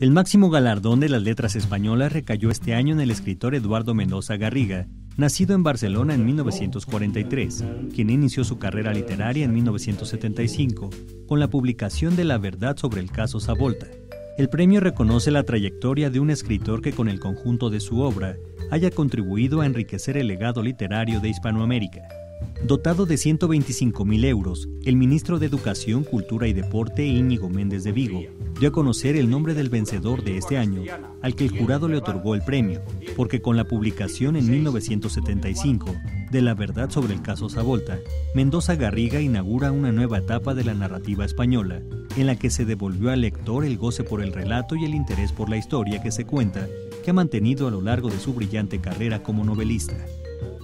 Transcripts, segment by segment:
El máximo galardón de las letras españolas recayó este año en el escritor Eduardo Mendoza Garriga, nacido en Barcelona en 1943, quien inició su carrera literaria en 1975 con la publicación de La verdad sobre el caso Savolta. El premio reconoce la trayectoria de un escritor que con el conjunto de su obra haya contribuido a enriquecer el legado literario de Hispanoamérica. Dotado de 125 mil euros, el ministro de Educación, Cultura y Deporte, Íñigo Méndez de Vigo, dio a conocer el nombre del vencedor de este año, al que el jurado le otorgó el premio, porque con la publicación en 1975 de La verdad sobre el caso Savolta, Mendoza Garriga inaugura una nueva etapa de la narrativa española, en la que se devolvió al lector el goce por el relato y el interés por la historia que se cuenta, que ha mantenido a lo largo de su brillante carrera como novelista.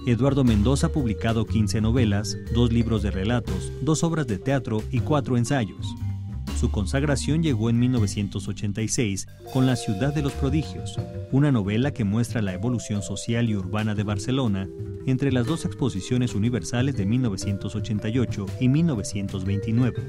Eduardo Mendoza ha publicado 15 novelas, dos libros de relatos, dos obras de teatro y cuatro ensayos. Su consagración llegó en 1986 con La ciudad de los prodigios, una novela que muestra la evolución social y urbana de Barcelona entre las dos exposiciones universales de 1988 y 1929.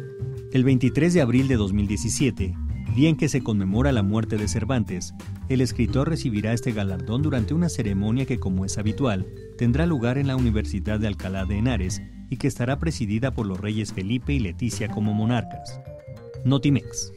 El 23 de abril de 2017, día que se conmemora la muerte de Cervantes, el escritor recibirá este galardón durante una ceremonia que, como es habitual, tendrá lugar en la Universidad de Alcalá de Henares y que estará presidida por los reyes Felipe y Leticia como monarcas. Notimex.